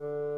Thank